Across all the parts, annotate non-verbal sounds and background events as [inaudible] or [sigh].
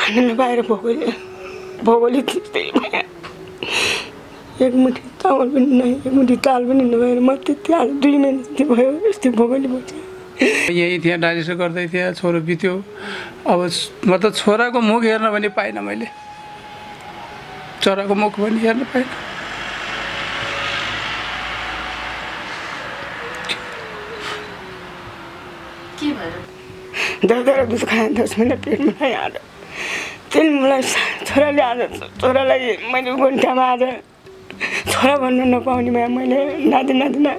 खान नपाएर भोगोले भोगोले त्यस्तै भयो एक मुठी चामल पनि नै एक मुठी दाल पनि नभएर म त्यति हाल दुई महिना जति भयो यस्तै भोगोले बस्यो यहीँ थिएँ डालिसिस गर्दै थिएँ छोरो बित्यो अब म त छोराको मुख हेर्न पनि पाइनँ मैले छोराको मुख पनि हेर्न पाइनँ दरदर दुध खाएँ दस महिना पेटमा आएर त्यसले मलाई छोराले आज छोरालाई मैले गोन्ठामा आज छोरा भन्नु नपाउने भए मैले नाति नातिना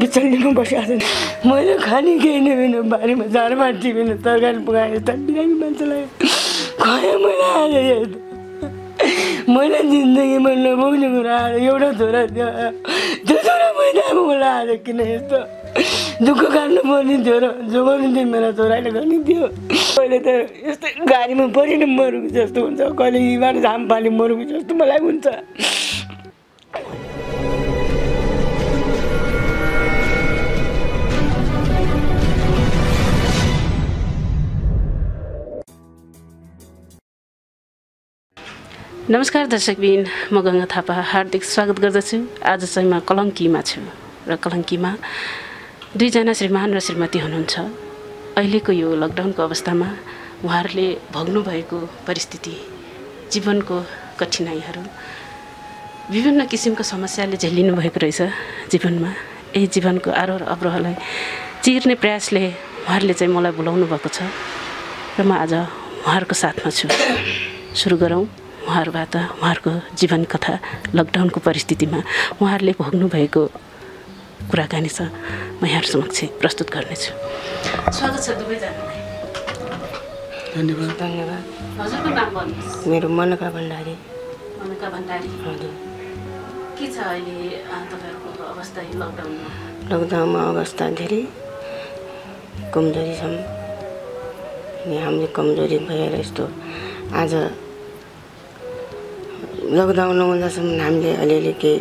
बिचल्लीमा बसिरहेको छु मैले खाने केही नै होइन बारीमा झारबाट टिपेन तरकारी पकाएँ यता बिरामी मान्छेलाई खुवाएँ मैले आज मैले जिन्दगीमा नपाउने कुरा आज एउटा छोरा थियो। त्यो छोरा मैले अब मलाई आज किन यस्तो दुःख काट्नु पर्ने थियो र जोगाउनु थियो मेरो छोराले गर्ने थियो। अहिले त यस्तै गाडीमा परेर मरुको जस्तो हुन्छ। कहिले यहीँबाट झाम पाली मरुको जस्तो मलाई हुन्छ। नमस्कार दर्शकबिन म गङ्गा थापा। हार्दिक स्वागत गर्दछु। आज चाहिँ म कलङ्कीमा छु। र कलङ्कीमा दुईजना श्रीमान र श्रीमती हुनुहुन्छ। अहिलेको यो लकडाउनको अवस्थामा उहाँहरूले भोग्नुभएको परिस्थिति जीवनको कठिनाइहरू विभिन्न किसिमको समस्याले झेलिनु भएको रहेछ जीवनमा। यही जीवनको आरोह अवरोहलाई चिर्ने प्रयासले उहाँहरूले चाहिँ मलाई बोलाउनु भएको छ र म आज उहाँहरूको साथमा छु। सुरु गरौँ उहाँहरूबाट उहाँहरूको जीवन कथा लकडाउनको परिस्थितिमा उहाँहरूले भोग्नु भएको कुराकानी छ। म यहाँहरू समक्ष प्रस्तुत गर्नेछु। स्वागत छ दुवैजनालाई। धन्यवाद। धन्यवाद। हजुरको नाम भन्नुहोस्। मेरो मनका भण्डारी। मनका भण्डारी। हजुर। के छ अहिले तपाईँहरूको अवस्था यो लकडाउनमा लकडाउनमा अवस्था धेरै कमजोरी छौँ अनि हामीले कमजोरी भएर यस्तो आज लकडाउन नहुँदासम्म हामीले अलिअलि केही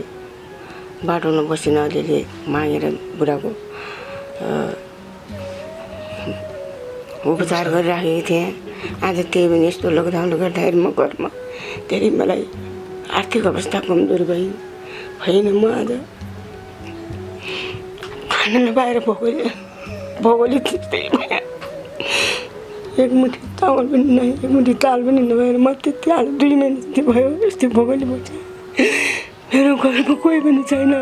बाटोमा बसिन अलिअलि मागेर बुढाको उपचार गरिराखेको थिएँ। आज त्यही पनि यस्तो लकडाउनले गर्दाखेरि म घरमा धेरै मलाई आर्थिक अवस्था कमजोर भइ होइन म आज। खान नपाएर भोगोले भोगोले त्यस्तै भयो एक मुठी चामल पनि नै एक मुठी दाल पनि नभएर म त्यति हाल दुई महिना जति भयो यस्तै भोगोले बस्यो मेरो घरमा कोही पनि छैन।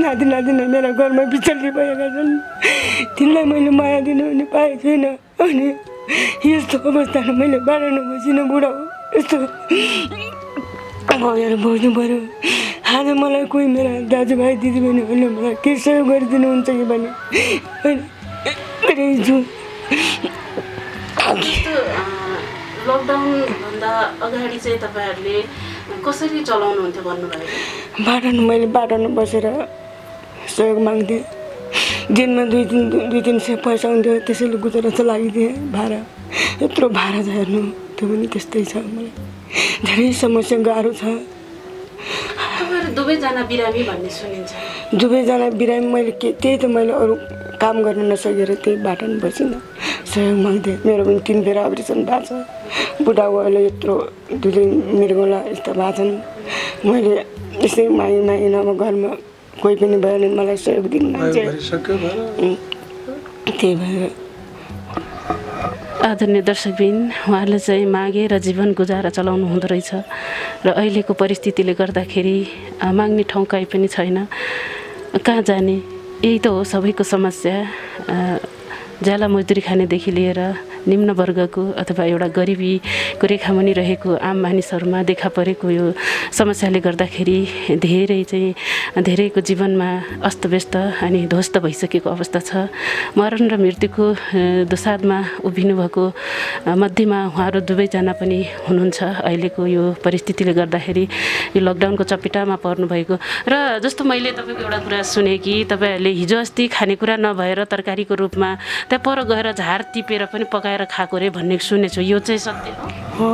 नाति नातिना मेरा घरमा बिचल्ली भएका छन्। तिनलाई मैले माया दिनु पनि पाएको छुइनँ अनि यस्तो अवस्थामा मैले बाह्र नबसिनँ बुढा हो। यस्तो भएर बस्नु पऱ्यो आज मलाई कोही मेरा दाजुभाइ दिदीबहिनीहरूले मलाई केही सहयोग गरिदिनुहुन्छ कि भने अ, लकडाउनभन्दा अगाडि चाहिँ तपाईँहरूले कसरी चलाउनुहुन्थ्यो भन्नुभयो? मैले बाटोमा बसेर सहयोग माग्थेँ। दिनमा दुई तिन दुई तिन सय पैसा हुन्थ्यो। त्यसैले गुजारा चलाइदिएँ भाडा। यत्रो भाडा हेर्नु त्यो पनि त्यस्तै छ मलाई। धेरै समस्या गाह्रो छ। दुवैजना बिरामी भन्ने सुनिन्छ। दुवैजना बिरामी मैले के त्यही त मैले अरू काम गर्न नसकेर त्यही बाटोमा बसिनँ। सहयोग माग्थेँ मेरो पनि तिन फेर अपरेसन भएको छ। बुढाको अहिले यत्रो दुई दिन मृगौला यस्तो भएको छन्। मैले यसै मागी मागी नभए घरमा कोही पनि भयो भने मलाई सहयोग दिनु त्यही भएर आदरणीय दर्शकबिन उहाँहरूले चाहिँ मागे र जीवन गुजारा चलाउनु हुँदो रहेछ र अहिलेको परिस्थितिले गर्दाखेरि माग्ने ठाउँ कहीँ पनि छैन। कहाँ जाने? यही त हो सबैको समस्या। ज्याला मजदुरी खानेदेखि लिएर निम्न वर्गको अथवा एउटा गरिबीको रेखामुनि रहेको आम मानिसहरूमा देखा परेको यो समस्याले गर्दाखेरि धेरै चाहिँ धेरैको जीवनमा अस्तव्यस्त अनि ध्वस्त भइसकेको अवस्था छ। मरण र मृत्युको दोसादमा उभिनु भएको अ, मध्येमा उहाँहरू दुवैजना पनि हुनुहुन्छ। अहिलेको यो परिस्थितिले गर्दाखेरि यो लकडाउनको चपेटामा पर्नुभएको। र जस्तो मैले तपाईँको एउटा कुरा सुने कि तपाईँहरूले हिजो अस्ति खानेकुरा नभएर तरकारीको रूपमा त्यहाँ पर गएर झार टिपेर पनि पकाएर खाएको रे भन्ने सुनेछु यो चाहिँ सत्य हो।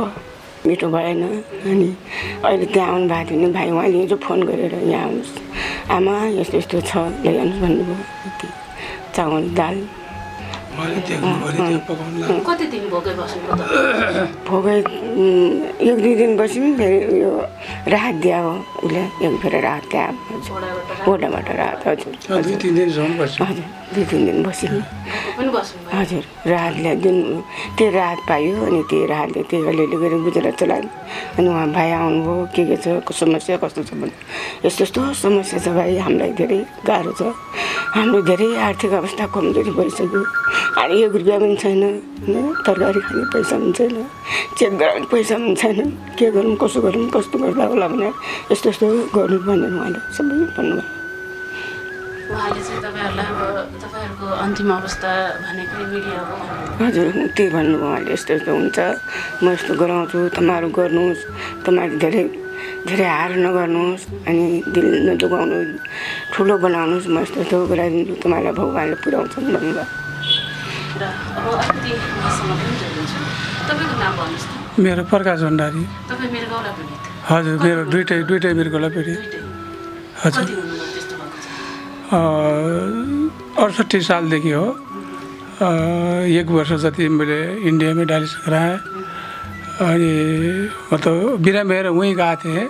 मिठो भएन। अनि अहिले त्यहाँ आउनु भएको थियो भने भाइ उहाँले हिजो फोन गरेर यहाँ आउनुहोस्। आमा यस्तो यस्तो छ ल्याइहाल्नुहोस् भन्नुभयो। चामल दाल। कति दिन भोकै एक दुई दिन बस्यौँ फेरि उयो राहत दियो उसले एक फेरि राहत दियो ओडाबाट राहत हजुर। दुई तिन दिनसम्म बस्यो। हजुर दुई तिन दिन बस्यौँ। हजुर राहतले दिन त्यो राहत पायो अनि त्यो राहतले त्यो अलिअलि गरेर गुजरात चलायो। अनि उहाँ भाइ आउनुभयो के के छ को समस्या कस्तो छ भने यस्तो यस्तो समस्या छ भाइ हामीलाई धेरै गाह्रो छ। हाम्रो धेरै आर्थिक अवस्था कमजोरी भइसक्यो। अनि एक रुपियाँ पनि छैन होइन? तरकारी खाने पैसा पनि छैन चेक गराउने पैसा पनि छैन। के गरौँ कसो गरौँ कस्तो गर्दा होला भने यस्तो यस्तो गर्नु भनेर उहाँले सबै भन्नुभयो। उहाँले चाहिँ तपाईँहरूलाई अब तपाईँहरूको अन्तिम अवस्था भनेकै हजुर त्यही भन्नुभयो उहाँले यस्तो यस्तो हुन्छ म यस्तो गराउँछु तपाईँहरू गर्नुहोस् तपाईँहरू धेरै धेरै हार नगर्नुहोस् अनि दिल नदुखाउनु ठुलो बनाउनुहोस् म यस्तो यस्तो गराइदिन्छु तपाईँहरूलाई भगवान्ले पुऱ्याउँछन् भन्नुभयो मेरो प्रकाश भण्डारी। हजुर मेरो दुइटै दुइटै मेरो गोलापेटी दुइटै। हजुर। अडसट्ठी सालदेखि हो। अ, एक वर्ष जति मैले इन्डियामै डायलिसिस गराएँ अनि मतलब बिना मेरो उहीँ गएको थिएँ।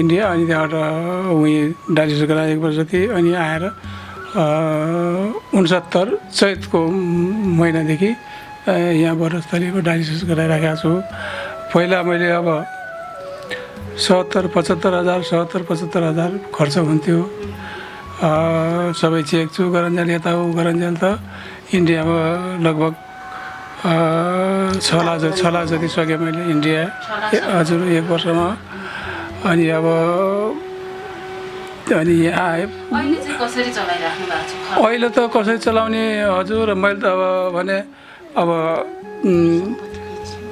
इन्डिया अनि त्यहाँबाट उहीँ डायलिसिस गराएँ एक वर्ष जति अनि आएर उन्सत्तर चैतको महिनादेखि यहाँ बरस्थलीमा डायलिसिस गराइराखेको छु। पहिला मैले अब सत्तर पचहत्तर हजार सत्तर पचहत्तर हजार खर्च हुन्थ्यो। सबै चेक चु गरन्जेल यता उ गरन्जेल त। इन्डियामा लगभग छ लाख छ लाख जति सकेँ मैले इन्डिया हजुर एक वर्षमा। अनि अब अनि यहाँ आएँ। अहिले त कसरी चलाउने? हजुर मैले त अब भने अब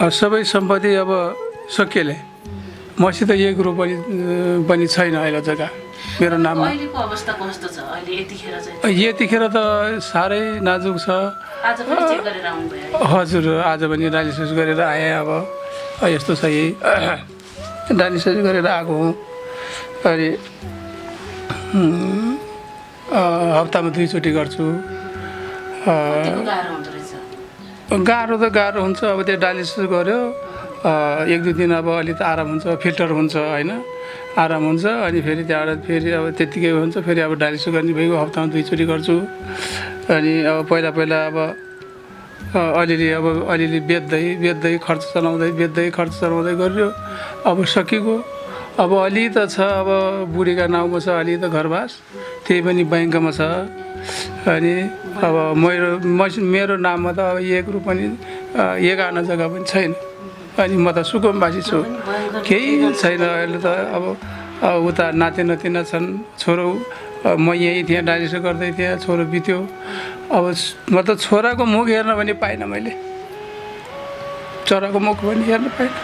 सबै सम्पत्ति अब सकिएले। मसित एक रुपियाँ पनि पनि छैन अहिले जग्गा। मेरो अहिले यतिखेर त साह्रै नाजुक छ? हजुर आज पनि डायलिसिस गरेर आएँ अब। यस्तो छ यही। डायलिसिस गरेर आएको हुँ। अनि हप्तामा दुईचोटि गर्छु। गाह्रो त गाह्रो हुन्छ। अब त्यो डायलिसिस गऱ्यो। एक दुई दिन अब अलि त आराम हुन्छ फिल्टर हुन्छ होइन। आराम हुन्छ अनि फेरि त्यहाँबाट फेरि अब त्यत्तिकै हुन्छ फेरि अब डायलिसिस गर्ने भइगयो हप्तामा दुईचोटि गर्छु। अनि अब पहिला पहिला अब अलिअलि अब अलिअलि बेच्दै बेच्दै खर्च चलाउँदै बेच्दै खर्च चलाउँदै गरियो। अब सकिगयो। अब अलि त छ अब बुढीका नाउँमा छ अलि त घरबास। त्यही पनि ब्याङ्कमा छ। अनि अब मेरो मेरो नाममा त अब एक रुपियाँ पनि एक आना जग्गा पनि छैन। अनि म त सुकुमबासी छु। केही छैन अहिले त अब उता नाति नातिना छन् छोरो म यहीँ थिएँ डायलिसिस गर्दै थिएँ छोरो बित्यो। अब स- म त छोराको मुख हेर्न पनि पाइनँ मैले। छोराको मुख पनि हेर्न पाइनँ।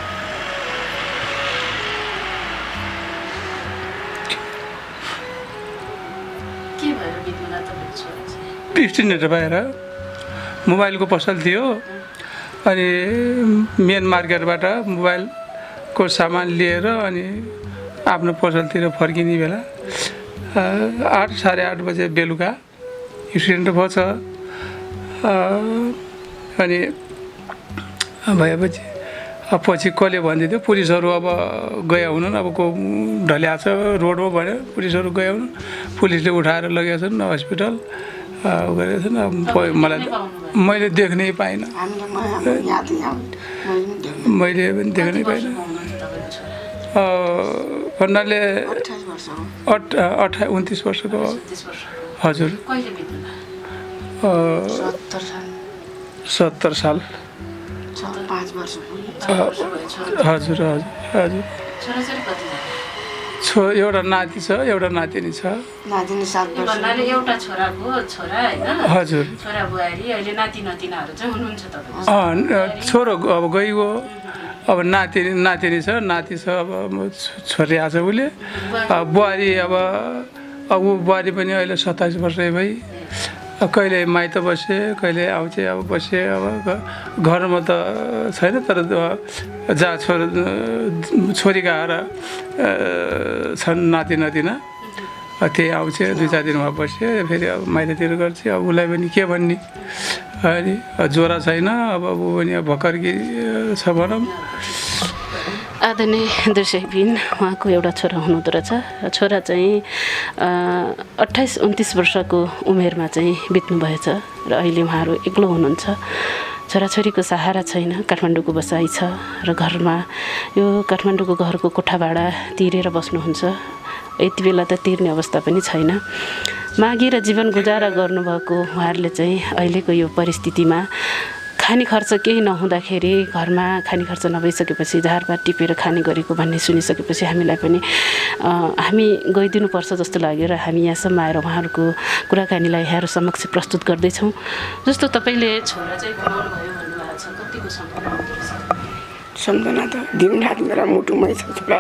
के भएर मोबाइलको पसल थियो। अनि मेन मार्केटबाट मोबाइलको सामान लिएर अनि आफ्नो पसलतिर फर्किने बेला आठ साढे आठ बजे बेलुका एक्सिडेन्ट भएछ। अनि भएपछि पछि कसले भन्दै थियो पुलिसहरू अब गए हुनन्। अब को ढल्या छ रोडमा भन्यो पुलिसहरू गए हुन् पुलिसले उठाएर लगेका छन् हस्पिटल गरेका छन्। मलाई मैले देख्नै पाइनँ। मैले पनि देख्नै पाइनँ। भन्नाले अठाइस वर्ष हो। अठ उन्तिस वर्षको हजुर। सत्तर साल। हजुर हजुर हजुर। छो? एउटा नाति छ एउटा नातिनी छ। नातिनी सात यो वर्ष भन्नाले एउटा छोराको छोरा होइन? हजुर। छोरा बुहारी अहिले नाति नातिनाहरू चाहिँ हुनुहुन्छ तपाईँको अँ, न- छोरो अब गइगयो अब नातिनी नातिनी छ नाति छ अब छोरी आएको छ उसले। बुहारी अब अब ऊ बुहारी पनि अहिले सत्ताइस वर्षै भई कहिले माइत बसे कहिले आउँछ अब बसे अब घरमा त छैन तर जहाँ छोरो छोरीका र अ, छन् नाति नातिना। त्यही आउँछ दुई चार दिनमा बस्यो फेरि अब माइततिर गर्छ। अब उसलाई पनि के भन्ने? अनि ज्वरो छैन अब ऊ पनि अब भर्खर छ भनौँ आदरणीय दर्शकबिन उहाँको एउटा छोरा हुनुहुँदो रहेछ। छोरा चाहिँ अट्ठाइस उन्तिस वर्षको उमेरमा चाहिँ बित्नुभएछ र अहिले उहाँहरू एक्लो हुनुहुन्छ। छोराछोरीको सहारा छैन काठमाडौँको बसाइ छ र घरमा यो काठमाडौँको घरको कोठा भाडा तिरेर बस्नुहुन्छ। यति बेला त तिर्ने अवस्था पनि छैन। मागेर जीवन गुजारा गर्नुभएको उहाँहरूले चाहिँ अहिलेको यो परिस्थितिमा खाने खर्च केही नहुँदाखेरि घरमा खाने खर्च नभइसकेपछि झारपात टिपेर खाने गरेको भन्ने सुनिसकेपछि हामीलाई पनि हामी गइदिनुपर्छ जस्तो लाग्यो र हामी यहाँसम्म आएर उहाँहरूको कुराकानीलाई यहाँहरू समक्ष प्रस्तुत गर्दैछौँ। जस्तो तपाईँले छोरा चाहिँ सम्झना त दिनरात मेरा मुटुमै छ छोरा।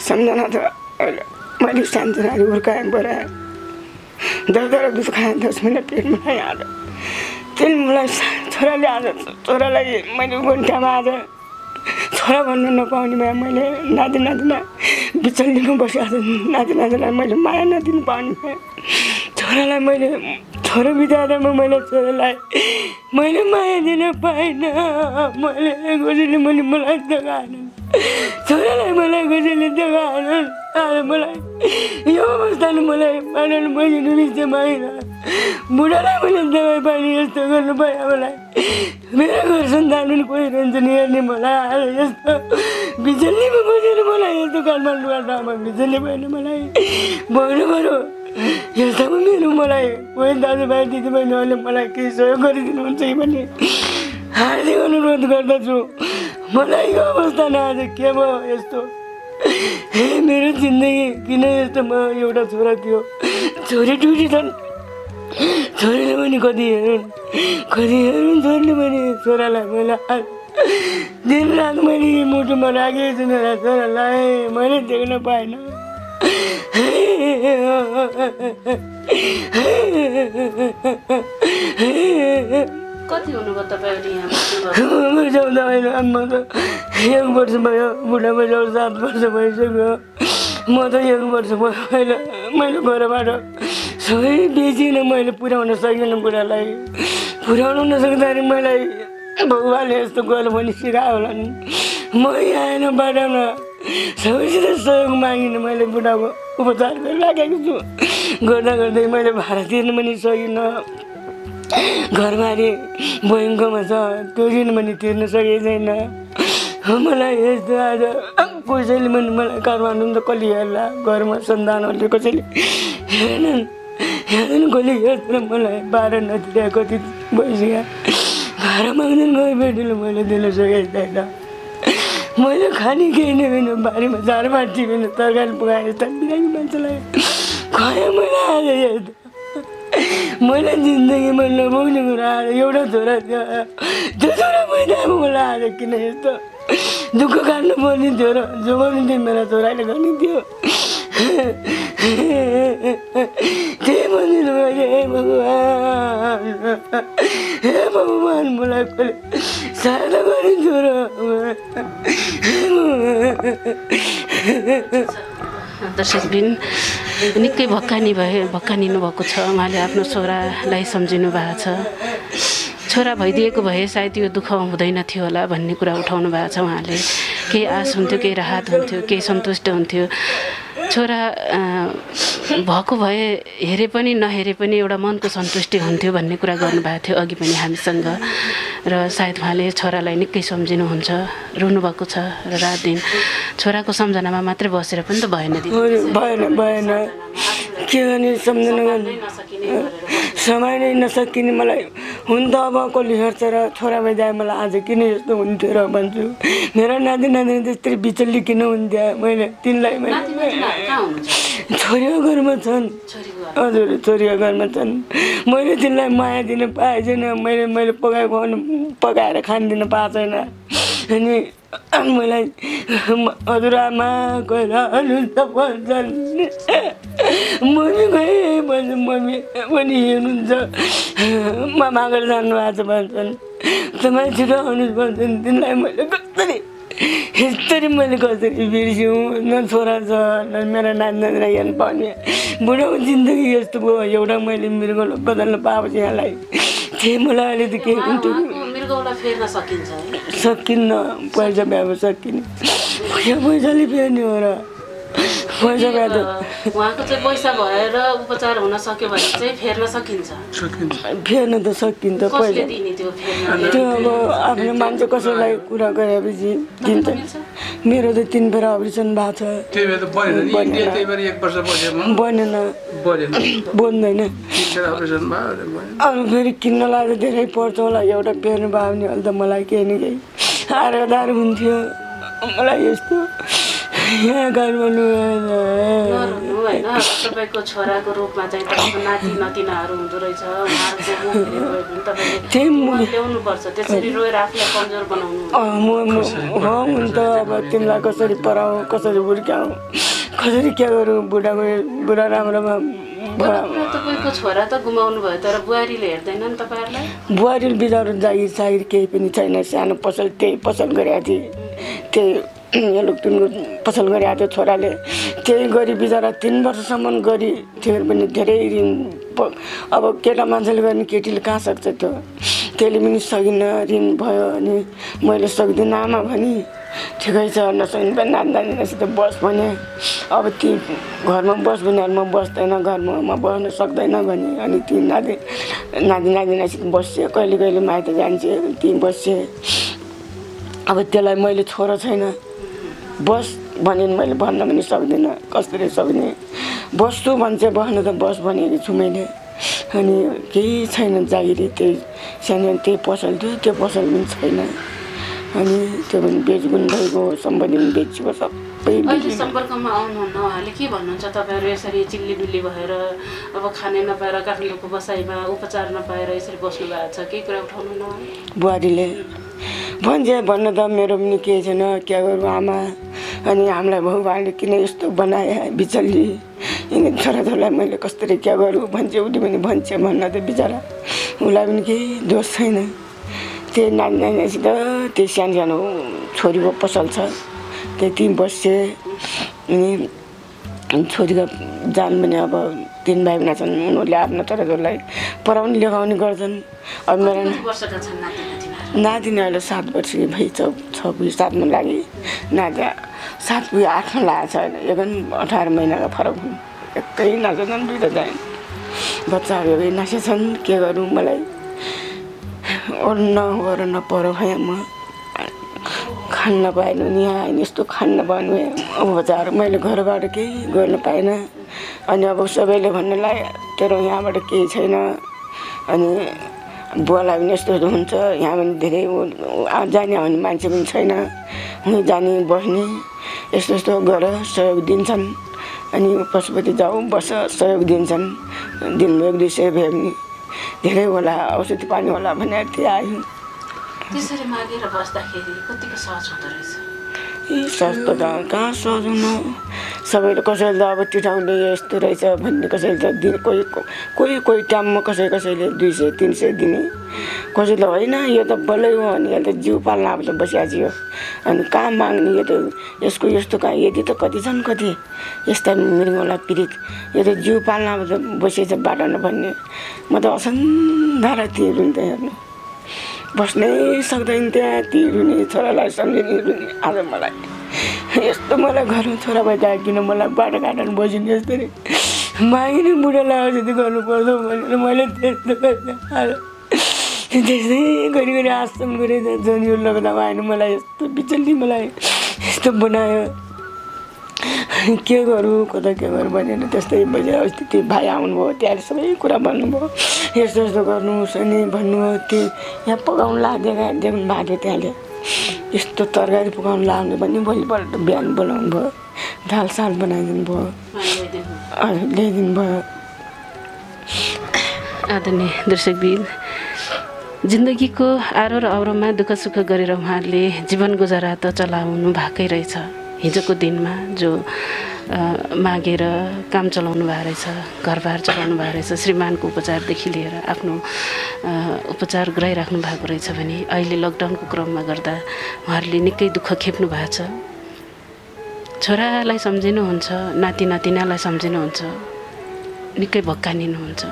सम्झना त मैले सानोजनाहरू हुर्काएँ बढाएँ दस दर दुध खाएँ दस महिना पेटमा खाएँ आज त्यसले मलाई छोराले आज छोरालाई मैले गोन्ठामा आज छोरा भन्नु नपाउने भए मैले नाति नातिना बिचल्लीमा बसी आज नाति नातिलाई मैले माया नदिनु पाउने भए छोरालाई मैले छोरो बिताएरमा मैले छोरालाई मैले माया दिन पाइनँ मैले कसैले मैले मलाई जगाएन छोरालाई मलाई कसैले आज मलाई यो अवस्थाले मलाई पालन बसिनु विषयमा होइन बुढालाई मैले दबाई पानी यस्तो गर्नु पाएँ मलाई मेरो घर सन्तान पनि कोही रहन्छ नि हेर्ने मलाई आज यस्तो बिजुलीमा बसेर मलाई यस्तो काठमाडौँबाट आमा बिजुली भएन मलाई भन्नु पऱ्यो यस्तोमा मेरो मलाई कोही दाजुभाइ दिदीबहिनीहरूले मलाई केही सहयोग गरिदिनुहुन्छ कि भन्ने हार्दिक अनुरोध गर्दछु मलाई यो अवस्थामा आज के भयो यस्तो मेरो जिन्दगी किन यस्तो म एउटा छोरा थियो छोरी टुटी छन् छोरीले पनि कति हेरुन् कति हेरुन् छोरीले पनि छोरालाई मैले आज दिनरात मैले मुटुमा राखेको छु मेरा छोरालाई मैले देख्न पाइनँ कति हुनुभयो तपाईँहरू यहाँ बस्नुभयो? बुझाउँदा होइन म त एक वर्ष भयो बुढा भयो सात वर्ष भइसक्यो। म त एक वर्ष भयो मैले मैले घरबाट सबै बेचिनँ मैले पुर्याउन सकिनँ बुढालाई। पुर्याउनु नसक्दाखेरि मलाई भगवान्ले यस्तो गर्यो भने सिकायो होला नि। म आएन बाटामा सबैसित सहयोग मागिनँ मैले बुढाको उपचार गरिराखेको छु। गर्दा गर्दै मैले भाडा तिर्नु पनि सकिनँ। घरबारी बैङ्कमा छ त्यो ऋण पनि तिर्न सकेको छैन। मलाई यस्तो आज कसैले पनि मलाई काठमाडौँ त कसले हेर्ला? घरमा सन्तानहरूले कसैले? हेर्नन् हेर्दैन कसले हेर्दैन मलाई बाह्र नतिर कति भइसक्यो। भाडा माग्दैन गयो बेटीले मैले दिन सकेको छैन। मैले खाने केही नै छैन बारीमा झारबाट टिपेन तरकारी पकाएर बिरामी मान्छेलाई खुवाएँ मैले आज यस्तो मैले जिन्दगीमा नपाउने कुरा आज एउटा छोरा थियो त्यो छोरा मैले अब मलाई आज किन यस्तो दुःख काट्नु पर्ने थियो र जोगाउनु थियो मेरो छोराले गर्ने थियो त्यही भनिदिनु मैले हे भगवान् हे भगवान् मलाई कसले सहायता गरिदिन्छु र दर्शकबिन निकै भक्कानी भए भक्कानिनु भएको छ। उहाँले आफ्नो छोरालाई सम्झिनु भएको छ। छोरा भइदिएको भए सायद यो दुःख हुँदैन थियो होला भन्ने कुरा उठाउनु भएको छ उहाँले। केही आश हुन्थ्यो केही राहत हुन्थ्यो केही सन्तुष्ट हुन्थ्यो। छोरा भएको भए हेरे पनि नहेरे पनि एउटा मनको सन्तुष्टि हुन्थ्यो भन्ने कुरा गर्नुभएको थियो अघि पनि हामीसँग। र सायद उहाँले छोरालाई निकै सम्झिनुहुन्छ रुनुभएको छ र रात दिन छोराको सम्झनामा मात्रै बसेर पनि त भएन भएन भएन। के गर्ने सम्झना समय नै नसकिने मलाई हुन त अब कसले हेर्छ र छोरा भइदिए मलाई आज किन यस्तो हुन्थ्यो र भन्छु। मेरो नाति नातिनी त्यस्तै बिचल्ली किन हुन्थ्यो? मैले तिनलाई मैले छोरीको घरमा छन्। हजुर छोरीको घरमा छन्। मैले तिनलाई माया दिन पाएको छैन। मैले मैले पकाएको खुवाउनु पकाएर खान दिन पाएको छैन। अनि मलाई हजुरआमा गएर भन्छन् मम्मी गए भन्छ मम्मी पनि हेर्नुहुन्छ। मामागर जानुभएको छ भन्छन्। तपाईँ छिटो आउनुहोस् भन्छन्। तिनलाई मैले कसरी यसरी मैले कसरी बिर्स्यौँ न छोरा छ न मेरो नानीलाई हेर्नु पाउने बुढाको जिन्दगी यस्तो भयो एउटा मैले मृग बदल्न पाएपछि यहाँलाई थिएँ मलाई अहिले त केही उहाँ- हुन्थ्यो उहाँको मृगौला फेर्न सकिन्छ है सकिन्न पैसा भ्याएको सकिने पैसा पैसाले फेर्ने हो र उहाँको चाहिँ पैसा भएर उपचार हुन सक्यो भने चाहिँ फेर्न सकिन्छ। सकिन्छ। फेर्न त सकिन्छ दिने त्यो फेर्न? त्यो अब आफ्नो मान्छे कसैलाई कुरा गरेपछि दिन्छ। मेरो त तिन फेर अप्रेसन भएको छ। त्यही भएर त बनेन बन्दैन। अरू फेरि किन्न लाग्दा धेरै पर्छ होला। एउटा फेर्नु भयो भने अहिले त मलाई केही न केही। आरोदार हुन्थ्यो। मलाई यस्तो नरुनु होइन। [laughs] तपाईँको छोराको रूपमा चाहिँ तपाईँको नाति नतिनाहरू हुँदो रहेछ। उहाँहरूको मुख हेऱ्यो भने तपाईँले ल्याउनुपर्छ। त्यसरी रोएर आफूलाई कमजोर बनाउनु म म- हो हुन त अब तिमीलाई कसरी पढाऊ कसरी हुर्काऊ कसरी के गरौँ बुढाको बुढा राम्रोमा तपाईँको छोरा त गुमाउनु भयो तर बुहारीले हेर्दैन नि तपाईँहरूलाई बुहारी बिचारो जागिर सागिर केही पनि छैन। सानो पसल त्यही पसल गरेको थिएँ। त्यही इलेक्ट्रोनको पसल गरेको थियो छोराले। त्यही गरी बिचरा तिन वर्षसम्म गरी थियो पनि धेरै ऋण अब केटा मान्छेले गर्ने केटीले कहाँ सक्छ त्यो? त्यसले पनि सकिनँ ऋण भयो अनि मैले सक्दिनँ आमा भने। ठिकै छ नसकिने पनि नानी नानीसित बस भने। अब ती घरमा बस भने म बस्दैन घरमा म बस्न सक्दैन भने। अनि ती नाति नाति नातिनासित बस्छ कहिले कहिले माइत जान्छे ती बस्छ अब त्यसलाई मैले छोरो छैन। बस भने मैले भन्न पनि सक्दिनँ कसरी सक्ने? बस्छु भन्छ बस्नु त बस भनेको छु मैले। अनि केही छैन जागिरी त्यही सानो त्यही पसल थियो त्यो पसल पनि छैन। अनि त्यो पनि बेचगुन भइगयो सम्पत्ति पनि बेचियो सबै सम्पर्कमा आउनुहुन्न उहाँले के भन्नुहुन्छ तपाईँहरू? यसरी चिल्लीबिल्ली भएर अब खाने नपाएर काठमाडौँको बसाइमा उपचार नपाएर यसरी बस्नु भएको छ केही कुरा उहाँले बुहारीले भन्छ भन्न त मेरो पनि केही छैन। क्या गरौँ आमा? अनि हामीलाई भगवान्ले किन यस्तो बनाए बिचल्ली? यिनी छोराछोरीलाई मैले कसरी क्या गरौँ भन्छ उसले पनि भन्छ भन्न त बिचरा। उसलाई पनि केही दोष छैन। त्यही नानी नानीसित त्यही सानो सानो छोरीको पसल छ। त्यति बस्छे अनि अनि छोरीको जान पनि अब तिन भाइ बहिनी छन्। उनीहरूले आफ्नो छोराछोरीलाई पढाउने लेखाउने गर्छन्। अब मेरो कति वर्षका छन् नाति नातिनाहरू नातिनी अहिले सात वर्षकी भइ छ छ पुगी सातमा लागि। नाति सात पुगी आठमा लागेको छ एक पनि अठार महिनाको फरक हुन् एकै नाचेछन् दुइटा जाइन बच्चाहरू एकै नाचेछन् के गरौँ मलाई? अरू नगर नपर भएँ म खान नपाएन नि यहाँ यस्तो खान नपाएन भए अब बच्चाहरू मैले घरबाट केही गर्न पाइनँ अनि अब सबैले भन्नु लाग्यो तेरो यहाँबाट केही छैन। अनि बुवालाई पनि यस्तो यस्तो हुन्छ। यहाँ पनि धेरै जाने आउने मान्छे पनि छैन। जाने बस्ने यस्तो यस्तो गर सहयोग दिन्छन्। अनि पशुपति जाऊ बस सहयोग दिन्छन्। दिनमा एक दुई सय भयो भने धेरै होला औषधि पानी होला भनेर त्यहाँ आयो। त्यसरी मागेर बस्दाखेरि कतिको सहज हुँदो रहेछ सस्तो त कहाँ सहज हुनु सबैले कसैले त अब टिठाउने यस्तो रहेछ भन्ने कसैले त दिन कोही कोही कोही टाइममा कसै कसैले दुई सय तिन सय दिने कसैले होइन यो त बलै हो अनि त जिउ पाल्न अब त बसिरहेको यो अनि कहाँ माग्ने यो त यसको यस्तो कहाँ यति त कति छन् कति यस्ता मृगौला पीडित यो त जिउ पाल्न अब त बसिएछ बाटो नभन्ने म त असन्धा राति रुन्थेँ हेर्नु बस्नै सक्दैन त्यहाँ ती रुने छोरालाई सम्झिने रुने आज मलाई। यस्तो मलाई घरमा छोरा भइदियो किन मलाई बाटोघाटो बसिने यसरी मागिने बुढालाई औषधि गर्नुपर्छ भनेर मैले त्यस्तो त्यस्तै गरी गरी आश्रम गरेँ झन् यो लग्दा आएन मलाई यस्तो बिचल्ली मलाई यस्तो बनायो। [laughs] के गरौँ कता के गरौँ भनेर त्यस्तै बजे अस्ति त्यो भाइ आउनुभयो त्यहाँले सबै कुरा भन्नुभयो। यस्तो यस्तो गर्नुहोस् अनि भन्नुभयो त्यो यहाँ पकाउनु लाग्दैन देख्नु भएको थियो त्यहाँले यस्तो तरकारी पकाउनु लाग्नु भने भोलिपल्ट बिहान बोलाउनु भयो दाल साल बनाइदिनु भयो ल्याइदिनु भयो। आदरणीय दर्शकबिन जिन्दगीको आरो र अवरोमा दुःख सुख गरेर उहाँहरूले जीवन गुजारा त चलाउनु भएकै रहेछ। हिजोको दिनमा जो मागेर काम चलाउनु भएको रहेछ घरबार चलाउनु भएको रहेछ श्रीमानको उपचारदेखि लिएर आफ्नो उपचार गराइराख्नु भएको रहेछ भने अहिले लकडाउनको क्रममा गर्दा उहाँहरूले निकै दुःख खेप्नु भएको छ। छोरालाई सम्झिनुहुन्छ नाति नातिनालाई सम्झिनुहुन्छ निकै भक्कानिनुहुन्छ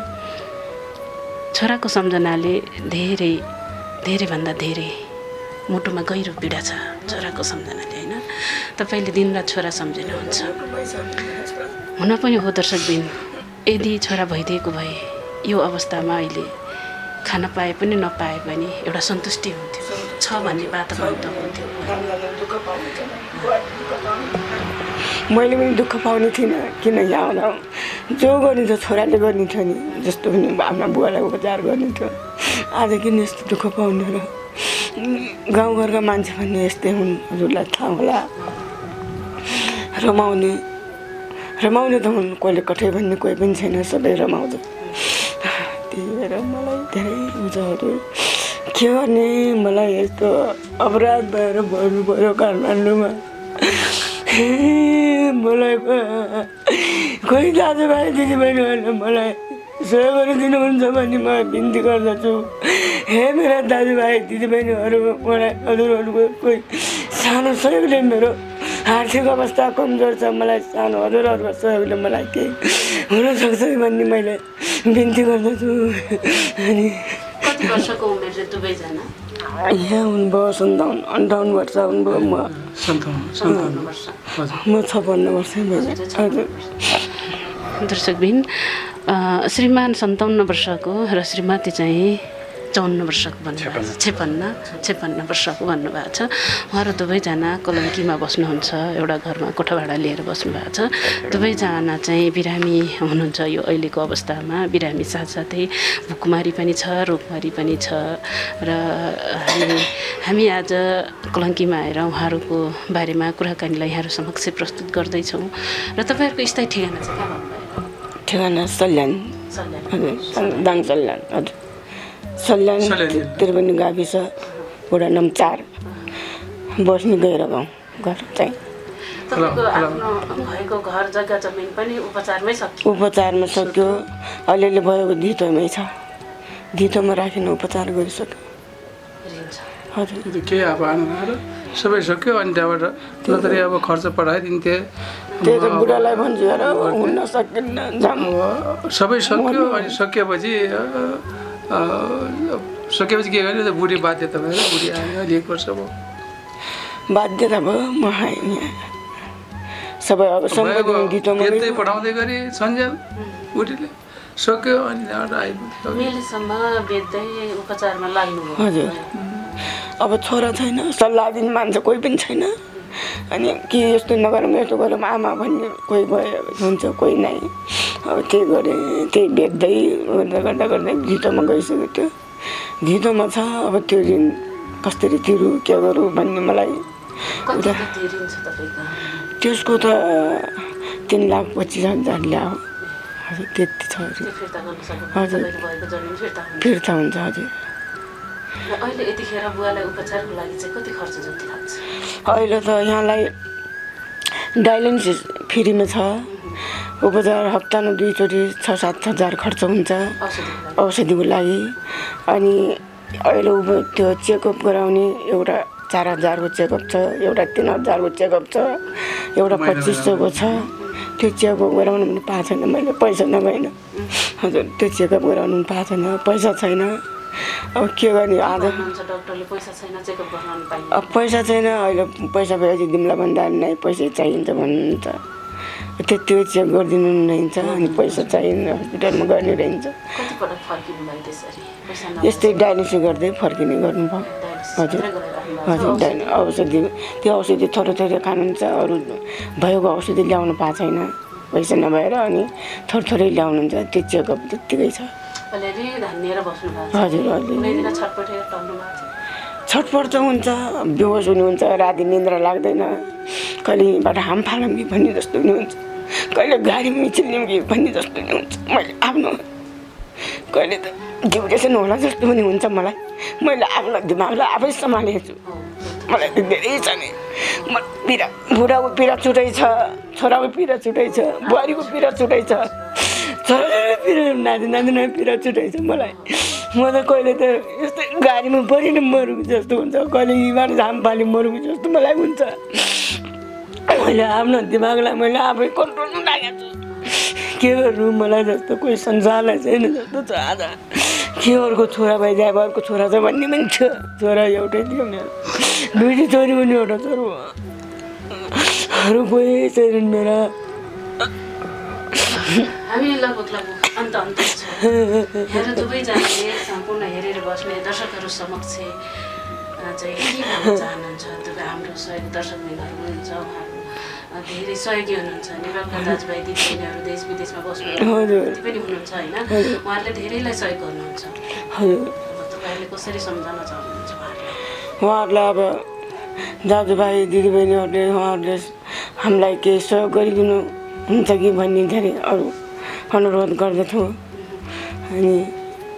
छोराको सम्झनाले धेरै धेरैभन्दा धेरै मुटुमा गहिरो पीडा छ छोराको सम्झनाले होइन? तपाईँले दिनरात छोरा सम्झिनुहुन्छ। हुन पनि हो दर्शकबिन यदि छोरा भइदिएको भए यो अवस्थामा अहिले खान पाए पनि नपाए पनि एउटा सन्तुष्टि हुन्थ्यो। छ भन्ने वातावरण त हुन्थ्यो। मैले पनि दुःख पाउने थिइनँ किन यहाँ आउँदा जो गर्ने थियो छोराले गर्ने थियो नि जस्तो पनि आफ्ना बुवालाई उपचार थियो। आज किन यस्तो दुःख पाउने र गाउँघरका मान्छे भन्ने यस्तै हुन् हजुरलाई थाहा होला। रमाउने रमाउने त हुन् कोहीले कठै भन्ने कोही पनि छैन सबै रमाउँछ। त्यही भएर मलाई धेरै उजहरू के गर्ने मलाई यस्तो अपराध भएर भन्नु पऱ्यो काठमाडौँमा मलाई कोही दाजुभाइ दिदीबहिनीहरूले मलाई सहयोग गरिदिनुहुन्छ भने म बिन्ती गर्दछु। हे मेरा दाजुभाइ दिदीबहिनीहरू मलाई हजुरहरूको कोही सानो सहयोगले मेरो आर्थिक अवस्था कमजोर छ मलाई सानो हजुरहरूको सहयोगले मलाई केही हुनसक्छ भन्ने मैले बिन्ती गर्दछु अनि कति वर्षको उमेरले दुवैजना यहाँ हुनुभयो सन्ताउन्न अन्ठाउन्न वर्ष हुनुभयो म म छपन्न वर्ष दर्शकबिन श्रीमान सन्ताउन्न वर्षको र श्रीमती चाहिँ चौन्न वर्षको भन्नुभएको छ। छेपन्न छेपन्न वर्षको भन्नुभएको छ। उहाँहरू दुवैजना कलङ्कीमा बस्नुहुन्छ एउटा घरमा कोठा भाडा लिएर बस्नुभएको छ। दुवैजना चाहिँ बिरामी हुनुहुन्छ यो अहिलेको अवस्थामा। बिरामी साथसाथै भुकुमारी पनि छ रोगमारी पनि छ। र हामी हामी आज कलङ्कीमा आएर उहाँहरूको बारेमा कुराकानीलाई यहाँहरू समक्ष प्रस्तुत गर्दैछौँ। र तपाईँहरूको स्थायी ठेगाना चाहिँ कहाँ ठेगाना सल्यान। सल्यान। हजुर दाङ सल्यान। हजुर। सल्यान। त्रिवेणी गाविस वडा नम्बर चार। बस्ने गएर गाउँ घर चाहिँ। तपाईँको आफ्नो भएको घर जग्गा जमिन पनि उपचारमै सकियो। उपचारमा सक्यो। अलिअलि भएको धितोमै छ। धितोमा राखेर उपचार गरिसक्यो। हजुर। केही अब आएर सबै सक्यो अनि त्यहाँबाट नत्र अब खर्च पठाइदिन्थे। त्यही त बुढालाई भन्छु सकिन्न सबै सक्यो अनि सकिएपछि सकिएपछि के गर्यो त बुढी बाध्यता भएर बुढी आयो अहिले एक वर्ष भयो। बाध्यता भयो म आएँ सबै अब बेच्दै पठाउँदै गरे सन्जेल बुढीले सक्यो अनि त्यहाँबाट आइपुग्यो। हजुर। अब छोरा छैन सल्लाह दिने मान्छे कोही पनि छैन। अनि के यस्तो नगरौँ यस्तो गरौँ आमा भन्ने कोही गयो हुन्छ कोही नै। अब त्यही गरेँ त्यही बेच्दै गर्दा गर्दा गर्दै धितोमा गइसक्यो त्यो। धितोमा छ अब त्यो ऋण कसरी तिरौँ के गरौँ भन्ने मलाई तपाईँको? त्यसको त तिन लाख पच्चिस हजार ल्यायो हजुर त्यति छ। हजुर। जमिन फिर्ता हुन्छ हजुर। अहिले यतिखेर बुवालाई उपचारको लागि चाहिँ कति खर्च जति लाग्छ? अहिले त यहाँलाई डायलिसिस फ्रीमा छ। उपचार हप्तामा दुईचोटि छ सात हजार खर्च हुन्छ। औषधिको लागि। अनि अहिले उ त्यो चेकअप गराउने एउटा चार हजारको चेकअप छ एउटा तिन हजारको चेकअप छ एउटा पच्चिस सौको छ। त्यो चेकअप गराउनु पनि पाएको छैन मैले पैसा नभएन हजुर त्यो चेकअप गराउनु पनि पाएको छैन पैसा छैन। अब के गर्ने आज अब पैसा छैन अहिले पैसा भएपछि दिउँला भन्दा नै पैसा चाहिन्छ भन्नुहुन्छ। त्यति चेक गरिदिनु रहन्छ अनि पैसा चाहिन्छ हस्पिटलमा गर्ने रहन्छ। यस्तै डायलिसिस गर्दै फर्किने गर्नुभयो हजुर। हजुर डाइ औषधि त्यो औषधि थोरै थोरै खानुहुन्छ अरू भएको औषधि ल्याउनु पाएको छैन। पैसा नभएर अनि थोरै थोरै ल्याउनुहुन्छ त्यो चेकअप त्यत्तिकै छ। हजुर छटपट त हुन्छ बेहोस हुनुहुन्छ राति निन्द्रा लाग्दैन। कहिलेबाट हाम फालौँ कि भन्ने जस्तो पनि हुन्छ। कहिले गाडी मिचिल्यौँ कि भन्ने जस्तो पनि हुन्छ। मैले आफ्नो कहिले त डिप्रेसन होला जस्तो पनि हुन्छ मलाई। मैले आफ्नो दिमागलाई आफै सम्हालेको छु। मलाई त धेरै छ नि। म पिरा बुढाको पिरा छुटै छ छोराको पिरा छुटै छ बुहारीको पिरा छुटै छ। पिरा नाति नातिनाको पिरा छुटै छ मलाई। म त कहिले त यस्तै गाडीमा परि नै मरौँ जस्तो हुन्छ। कहिले हिमाल झाम पाली मरौँ जस्तो मलाई हुन्छ। मैले आफ्नो दिमागलाई मैले आफै कन्ट्रोल राखेको छु। के गर्नु मलाई जस्तो कोही संसारलाई छैन जस्तो छ आज। के अर्को छोरा भइदिए अब अर्को छोरा छ भन्ने पनि थियो छोरा एउटै थियो मेरो। दुइटै छोरी पनि एउटा छोरो अरू कोही छैनन् मेरा। हामी लगभग लगभग अन्त अन्त हेर दुवैजनाले सम्पूर्ण हेरेर बस्ने दर्शकहरू समक्ष चाहिँ के भन्न चाहनुहुन्छ? तपाईँ हाम्रो सहयोग दर्शक मिलहरू हुनुहुन्छ उहाँहरू धेरै सहयोगी हुनुहुन्छ। नेपालका दाजुभाइ दिदीबहिनीहरू देश विदेशमा बस्नु पनि हुनुहुन्छ होइन? उहाँहरूले धेरैलाई सहयोग गर्नुहुन्छ। तपाईँहरूले कसरी सम्झाउन चाहनुहुन्छ उहाँहरूलाई अब दाजुभाइ दिदीबहिनीहरूले उहाँहरूले हामीलाई केही सहयोग गरिदिनु हुन्छ कि भन्ने धेरै अरू अनुरोध गर्दछु अनि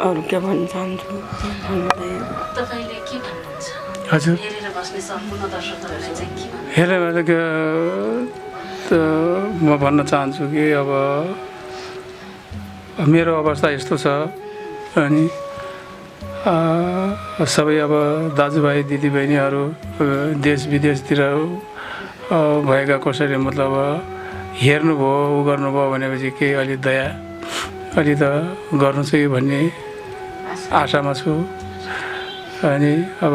अरू के भन्न चाहन्छु? भन्नुलाई तपाईँले के भन्नुहुन्छ? हजुर। हेरेर त त म भन्न चाहन्छु कि अब मेरो अवस्था यस्तो छ। अनि सबै अब दाजुभाइ दिदीबहिनीहरू देश विदेशतिर भएका कसैले मतलब हेर्नुभयो उ गर्नुभयो भनेपछि केही अलि दया अलि त गर्नु चाहिँ भन्ने आशामा छु। अनि अब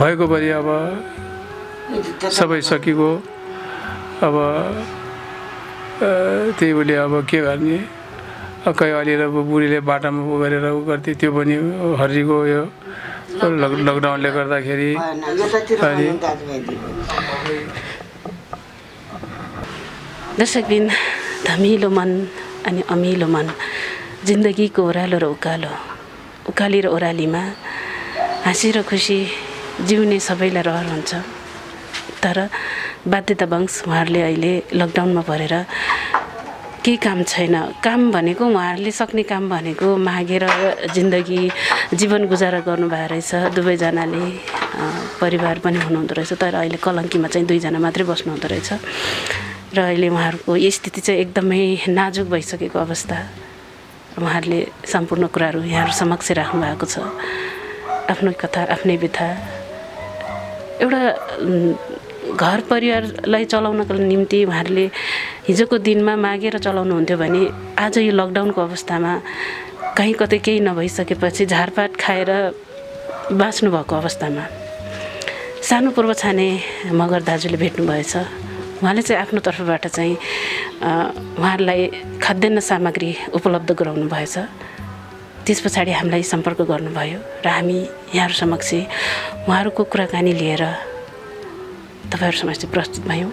भएको परि अब सबै सकिएको अब त्यही उसले अब के गर्ने? कहीँ अब बुढीले बाटामा उ गरेर उ गर्थ्यो त्यो पनि हरिको यो लक लकडाउनले गर्दाखेरि। अनि दर्शकबिन धमिलो मन अनि अमिलो मन जिन्दगीको ओह्रालो र उकालो। उकाली र ओह्रालीमा हाँसी र खुसी जिउने सबैलाई रहर हुन्छ। तर बाध्यतावंश उहाँहरूले अहिले लकडाउनमा परेर केही काम छैन। काम भनेको उहाँहरूले सक्ने काम भनेको मागेर जिन्दगी जीवन गुजारा गर्नुभएको रहेछ। दुवैजनाले परिवार पनि हुनुहुँदो रहेछ। तर अहिले कलङ्कीमा चाहिँ दुईजना मात्रै बस्नुहुँदो रहेछ। र अहिले उहाँहरूको स्थिति चाहिँ एकदमै नाजुक भइसकेको अवस्था उहाँहरूले सम्पूर्ण कुराहरू यहाँहरू समक्ष राख्नु भएको छ। आफ्नो कथा आफ्नै व्यथा। एउटा घर परिवारलाई चलाउनको निम्ति उहाँहरूले हिजोको दिनमा मागेर चलाउनुहुन्थ्यो भने आज यो लकडाउनको अवस्थामा कहीँ कतै केही नभइसकेपछि झारपात खाएर बाँच्नुभएको अवस्थामा सानो पूर्व छाने मगर दाजुले भेट्नुभएछ। उहाँले चाहिँ आफ्नो तर्फबाट चाहिँ उहाँहरूलाई खाद्यान्न सामग्री उपलब्ध गराउनु भएछ। त्यस पछाडि हामीलाई सम्पर्क गर्नुभयो र हामी यहाँहरू समक्ष उहाँहरूको कुराकानी लिएर तपाईँहरू समक्ष प्रस्तुत भयौँ।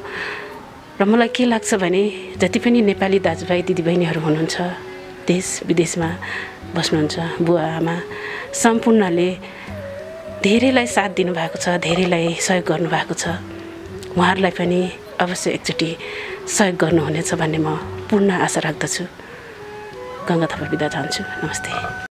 र मलाई के लाग्छ भने जति पनि नेपाली दाजुभाइ दिदीबहिनीहरू हुनुहुन्छ देश विदेशमा बस्नुहुन्छ बुवा आमा सम्पूर्णले धेरैलाई साथ दिनुभएको छ धेरैलाई सहयोग गर्नुभएको छ। उहाँहरूलाई पनि अवश्य एकचोटि सहयोग गर्नुहुनेछ भन्ने म पूर्ण आशा राख्दछु। गङ्गा थापा बिदा चाहन्छु। नमस्ते।